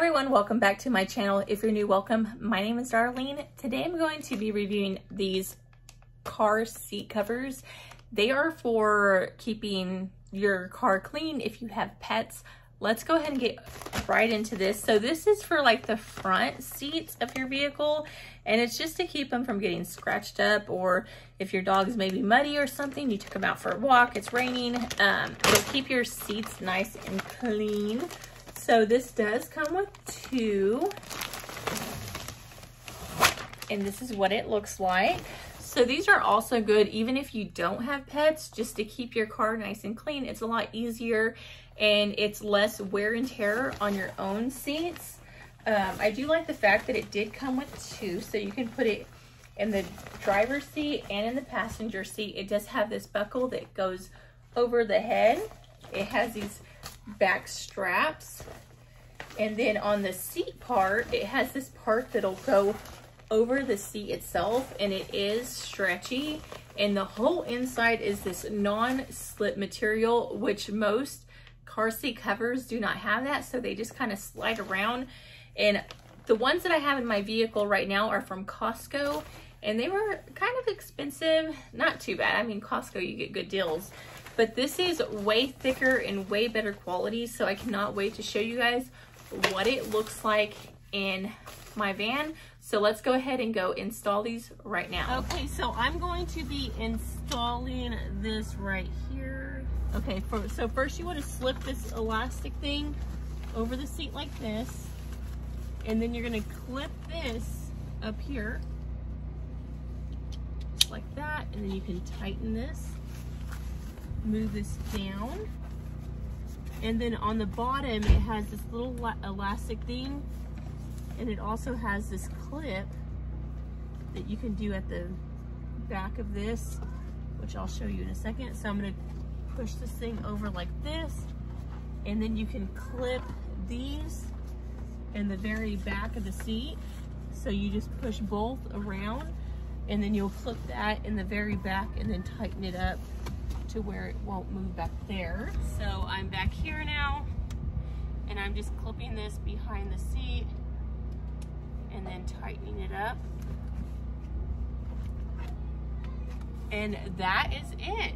everyone, welcome back to my channel. If you're new, welcome. My name is Darlene. Today I'm going to be reviewing these car seat covers. They are for keeping your car clean if you have pets. Let's go ahead and get right into this. So this is for like the front seats of your vehicle and it's just to keep them from getting scratched up or if your dog is maybe muddy or something, you took them out for a walk, it's raining, um, keep your seats nice and clean. So this does come with two. And this is what it looks like. So these are also good even if you don't have pets, just to keep your car nice and clean. It's a lot easier and it's less wear and tear on your own seats. Um, I do like the fact that it did come with two, so you can put it in the driver's seat and in the passenger seat. It does have this buckle that goes over the head. It has these back straps. And then on the seat part, it has this part that'll go over the seat itself and it is stretchy. And the whole inside is this non-slip material, which most car seat covers do not have that. So they just kind of slide around. And the ones that I have in my vehicle right now are from Costco and they were kind of expensive. Not too bad. I mean, Costco, you get good deals. But this is way thicker and way better quality, so I cannot wait to show you guys what it looks like in my van. So let's go ahead and go install these right now. Okay, so I'm going to be installing this right here. Okay, for, so first you want to slip this elastic thing over the seat like this. And then you're going to clip this up here like that. And then you can tighten this move this down. And then on the bottom, it has this little elastic thing. And it also has this clip that you can do at the back of this, which I'll show you in a second. So I'm gonna push this thing over like this. And then you can clip these in the very back of the seat. So you just push both around and then you'll clip that in the very back and then tighten it up to where it won't move back there. So I'm back here now and I'm just clipping this behind the seat and then tightening it up. And that is it.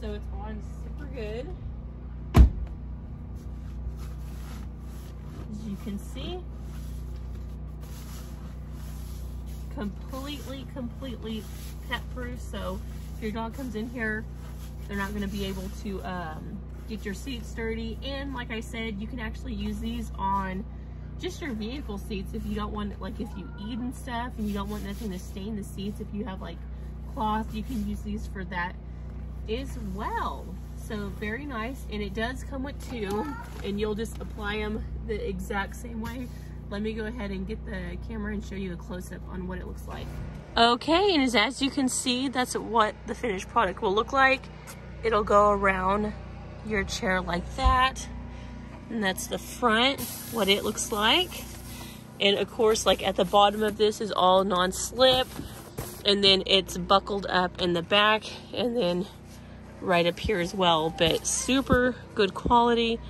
So it's on super good. As you can see, completely, completely pet proof. So if your dog comes in here, they're not gonna be able to um, get your seats dirty. And like I said, you can actually use these on just your vehicle seats if you don't want, like if you eat and stuff and you don't want nothing to stain the seats, if you have like cloth, you can use these for that as well. So very nice. And it does come with two and you'll just apply them the exact same way. Let me go ahead and get the camera and show you a close-up on what it looks like. Okay, and as, you can see, that's what the finished product will look like. It'll go around your chair like that. And that's the front, what it looks like. And of course, like at the bottom of this is all non-slip. And then it's buckled up in the back and then right up here as well. But super good quality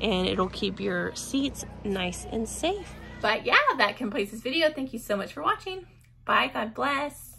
and it'll keep your seats nice and safe. But yeah, that completes this video. Thank you so much for watching. Bye. God bless.